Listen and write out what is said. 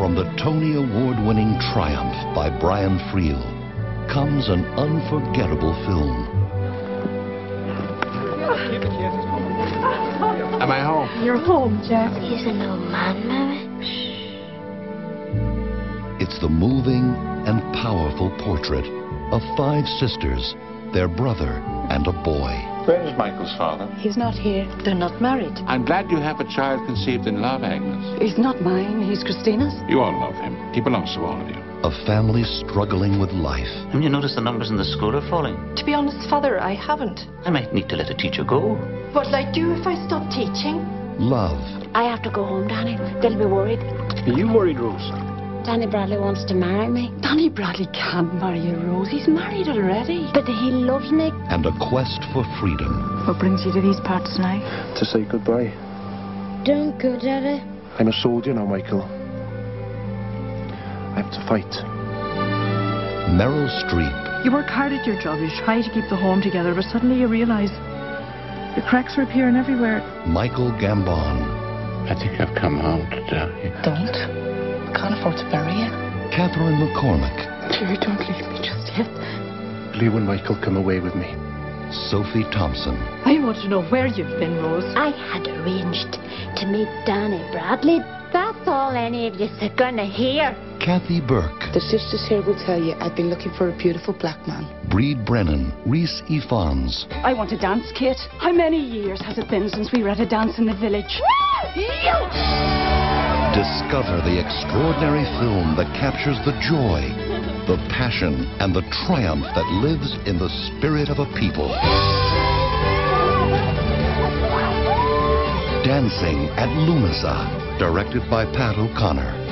From the Tony Award-winning Triumph by Brian Friel comes an unforgettable film. Am I home? You're home, Jack. He's an old man, Mary. It's the moving and powerful portrait of five sisters, their brother, and a boy. Where is Michael's father? He's not here. They're not married. I'm glad you have a child conceived in love, Agnes. He's not mine. He's Christina's. You all love him. He belongs to all of you. A family struggling with life. Haven't you noticed the numbers in the school are falling? To be honest, Father, I haven't. I might need to let a teacher go. What'll I do if I stop teaching? Love. I have to go home, Danny. They'll be worried. Are you worried, Rose? Danny Bradley wants to marry me. Danny Bradley can't marry a Rose. He's married already. But he loves me. And a quest for freedom. What brings you to these parts now? To say goodbye. Don't go, Daddy. I'm a soldier now, Michael. I have to fight. Meryl Streep. You work hard at your job, you try to keep the home together, but suddenly you realise the cracks are appearing everywhere. Michael Gambon. I think I've come home to tell you. Don't. Can't afford to bury you. Catherine McCormack. Gerry, don't leave me just yet. Will you and Michael come away with me? Sophie Thompson. I want to know where you've been, Rose. I had arranged to meet Danny Bradley. That's all any of you are gonna hear. Kathy Burke. The sisters here will tell you I've been looking for a beautiful black man. Bríd Brennan. Rhys Ifans. I want to dance, Kate. How many years has it been since we read a dance in the village? Discover the extraordinary film that captures the joy, the passion, and the triumph that lives in the spirit of a people. Dancing at Lughnasa, directed by Pat O'Connor.